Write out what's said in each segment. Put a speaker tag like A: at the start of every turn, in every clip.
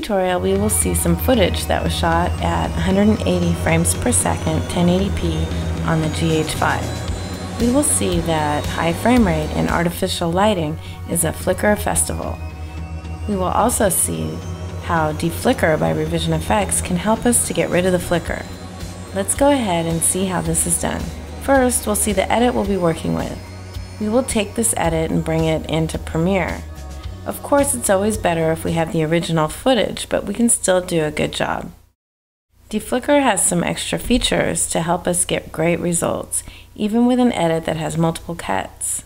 A: tutorial, we will see some footage that was shot at 180 frames per second, 1080p on the GH5. We will see that high frame rate and artificial lighting is a flicker festival. We will also see how deflicker by Revision Effects can help us to get rid of the flicker. Let's go ahead and see how this is done. First, we'll see the edit we'll be working with. We will take this edit and bring it into Premiere. Of course, it's always better if we have the original footage, but we can still do a good job. Deflicker has some extra features to help us get great results, even with an edit that has multiple cuts.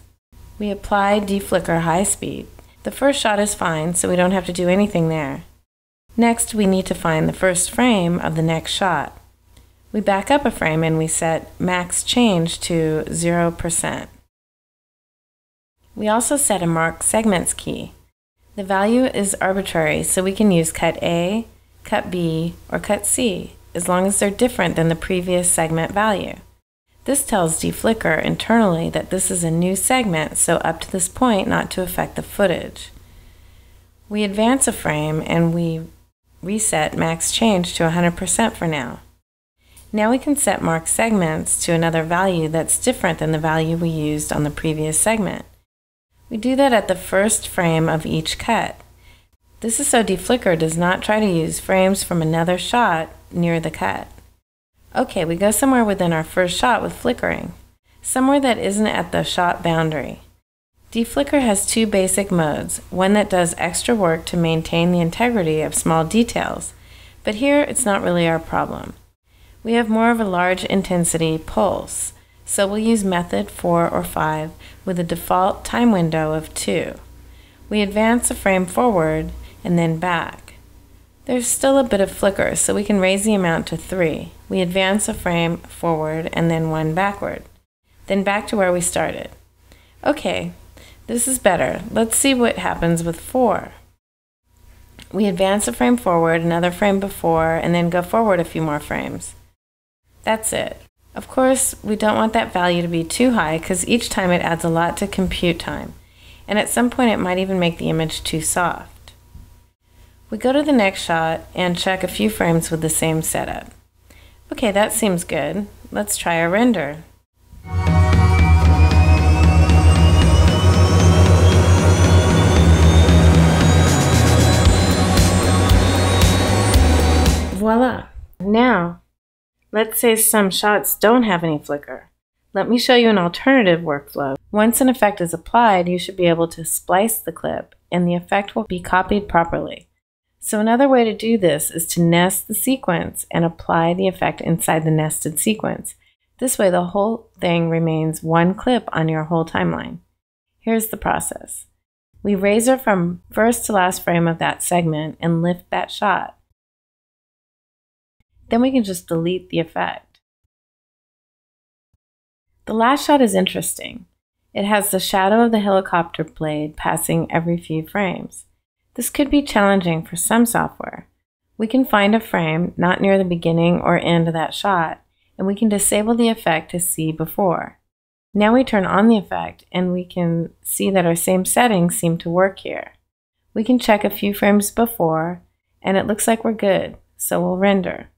A: We apply Deflicker high speed. The first shot is fine, so we don't have to do anything there. Next, we need to find the first frame of the next shot. We back up a frame and we set max change to 0%. We also set a mark segments key. The value is arbitrary, so we can use cut A, cut B, or cut C, as long as they're different than the previous segment value. This tells Deflicker internally that this is a new segment, so up to this point not to affect the footage. We advance a frame and we reset max change to 100% for now. Now we can set mark segments to another value that's different than the value we used on the previous segment. We do that at the first frame of each cut. This is so Deflicker does not try to use frames from another shot near the cut. Okay, we go somewhere within our first shot with flickering, somewhere that isn't at the shot boundary. Deflicker has two basic modes, one that does extra work to maintain the integrity of small details, but here it's not really our problem. We have more of a large intensity pulse, so we'll use method 4 or 5 with a default time window of 2. We advance a frame forward and then back. There's still a bit of flicker, so we can raise the amount to 3. We advance a frame forward and then one backward. Then back to where we started. Okay, this is better. Let's see what happens with 4. We advance a frame forward, another frame before, and then go forward a few more frames. That's it. Of course, we don't want that value to be too high because each time it adds a lot to compute time, and at some point it might even make the image too soft. We go to the next shot and check a few frames with the same setup. Okay, that seems good. Let's try a render. Voila! Now, Let's say some shots don't have any flicker. Let me show you an alternative workflow. Once an effect is applied, you should be able to splice the clip and the effect will be copied properly. So another way to do this is to nest the sequence and apply the effect inside the nested sequence. This way the whole thing remains one clip on your whole timeline. Here's the process. We razor from first to last frame of that segment and lift that shot. Then we can just delete the effect. The last shot is interesting. It has the shadow of the helicopter blade passing every few frames. This could be challenging for some software. We can find a frame not near the beginning or end of that shot, and we can disable the effect to see before. Now we turn on the effect and we can see that our same settings seem to work here. We can check a few frames before and it looks like we're good, so we'll render.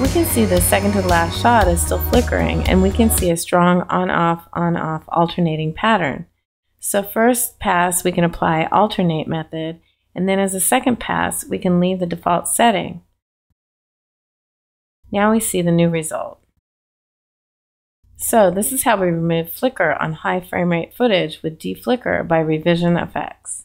A: We can see the second to the last shot is still flickering and we can see a strong on-off, on-off alternating pattern. So first pass we can apply alternate method and then as a second pass we can leave the default setting. Now we see the new result. So this is how we remove flicker on high frame rate footage with deflicker by Revision FX.